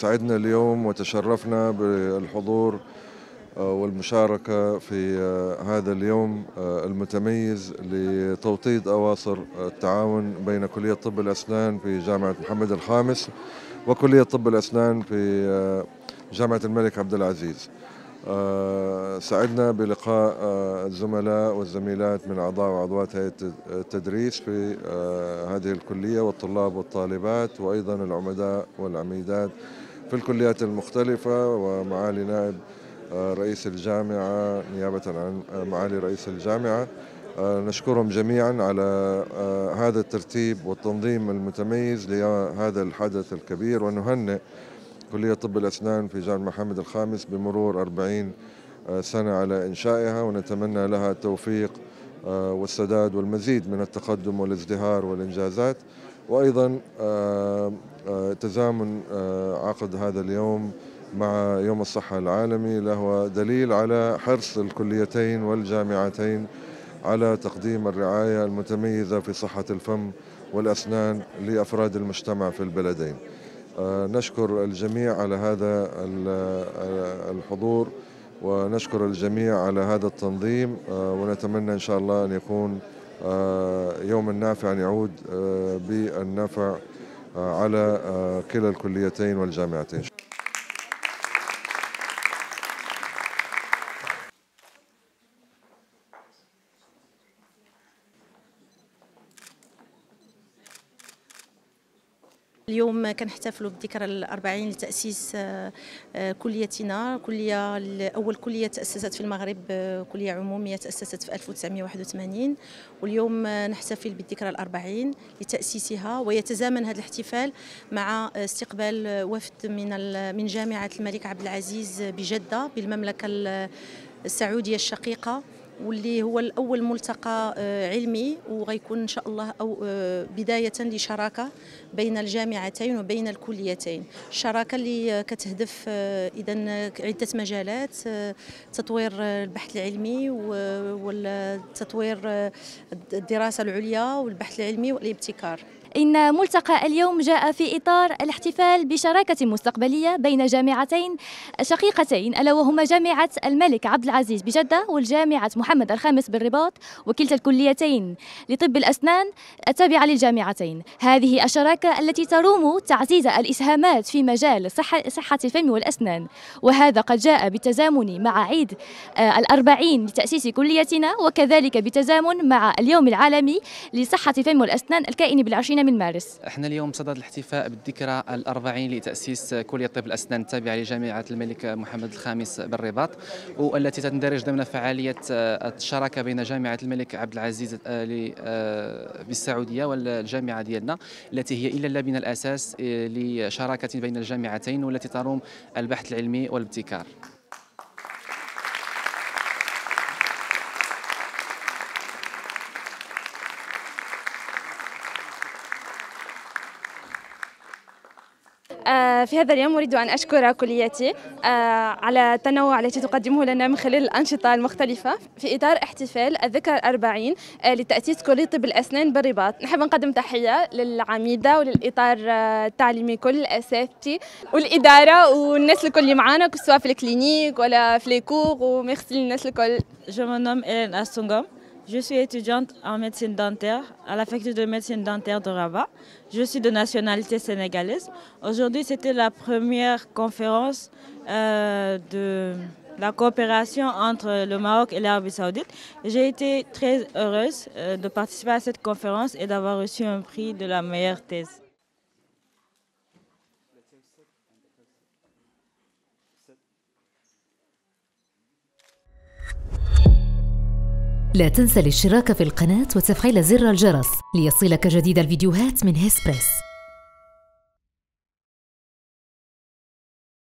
سعدنا اليوم وتشرفنا بالحضور والمشاركة في هذا اليوم المتميز لتوطيد أواصر التعاون بين كلية طب الأسنان في جامعة محمد الخامس وكلية طب الأسنان في جامعة الملك عبد العزيز. سعدنا بلقاء الزملاء والزميلات من أعضاء وعضوات هيئة التدريس في هذه الكلية والطلاب والطالبات وأيضا العمداء والعميدات في الكليات المختلفة ومعالي نائب رئيس الجامعة نيابة عن معالي رئيس الجامعة. نشكرهم جميعا على هذا الترتيب والتنظيم المتميز لهذا الحدث الكبير. ونهنئ كلية طب الأسنان في جامعة محمد الخامس بمرور 40 سنة على إنشائها. ونتمنى لها التوفيق والسداد والمزيد من التقدم والازدهار والإنجازات. وأيضا تزامن عقد هذا اليوم مع يوم الصحة العالمي له دليل على حرص الكليتين والجامعتين على تقديم الرعاية المتميزة في صحة الفم والأسنان لأفراد المجتمع في البلدين. نشكر الجميع على هذا الحضور ونشكر الجميع على هذا التنظيم ونتمنى إن شاء الله أن يكون يوم نافع يعود بالنفع على كلا الكليتين والجامعتين. اليوم كنحتفلوا بالذكرى الأربعين لتأسيس كليتنا. كلية أول كلية تأسست في المغرب كلية عمومية تأسست في 1981 واليوم نحتفل بالذكرى الأربعين لتأسيسها ويتزامن هذا الاحتفال مع استقبال وفد من من جامعة الملك عبد العزيز بجدة بالمملكة السعودية الشقيقة. واللي هو الأول ملتقى علمي وغيكون إن شاء الله أو بداية لشراكة بين الجامعتين وبين الكليتين. الشراكه اللي كتهدف إذا عدة مجالات تطوير البحث العلمي والتطوير الدراسة العليا والبحث العلمي والابتكار. إن ملتقى اليوم جاء في إطار الاحتفال بشراكة مستقبلية بين جامعتين شقيقتين ألا وهما جامعة الملك عبد العزيز بجدة والجامعة محمد الخامس بالرباط وكلتا الكليتين لطب الأسنان التابعة للجامعتين. هذه الشراكة التي تروم تعزيز الإسهامات في مجال صحة, صحة الفم والأسنان. وهذا قد جاء بالتزامن مع عيد الأربعين لتأسيس كليتنا وكذلك بتزامن مع اليوم العالمي لصحة الفم والأسنان الكائن بالعشرين من مارس؟ إحنا اليوم بصدد الاحتفاء بالذكرى الأربعين لتأسيس كلية طب الأسنان التابعة لجامعة الملك محمد الخامس بالرباط والتي تندرج ضمن فعالية الشراكة بين جامعة الملك عبد العزيز بالسعودية والجامعة ديالنا التي هي إلى اللبن الأساس لشراكة بين الجامعتين والتي تروم البحث العلمي والابتكار. في هذا اليوم أريد أن أشكر كليتي على التنوع التي تقدمه لنا من خلال الأنشطة المختلفة في إطار احتفال الذكرى الأربعين لتأسيس كلية طب الأسنان بالرباط نحب نقدم تحية للعميدة وللإطار التعليمي كل الأساتذة والإدارة والناس الكل اللي معانا سواء في ال clinique ولا في les cours وميرسي للناس الكل Je me nomme Hélène. Je suis étudiante en médecine dentaire à la faculté de médecine dentaire de Rabat. Je suis de nationalité sénégalaise. Aujourd'hui, c'était la première conférence euh, de la coopération entre le Maroc et l'Arabie saoudite. J'ai été très heureuse euh, de participer à cette conférence et d'avoir reçu un prix de la meilleure thèse. لا تنسى الاشتراك في القناة وتفعيل زر الجرس ليصلك جديد الفيديوهات من هيسبريس.